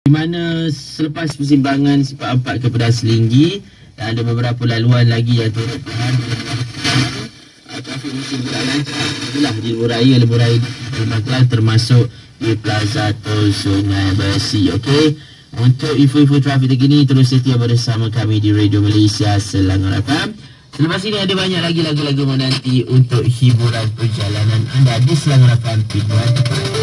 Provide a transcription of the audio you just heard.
Di mana selepas persimpangan 44 kepada Selinggi dan ada beberapa laluan lagi yang turut tahan Trafik musim lancar itulah di lebuh Raya. Lebuh Raya Lembaklah termasuk di Plaza Tol Sungai Besi okay? Untuk info-info trafik terkini terus setia bersama kami di Radio Malaysia Selangor FM Selepas ini ada banyak lagi lagu-lagu menanti untuk hiburan perjalanan anda di Selangor FM Pintuan Tepat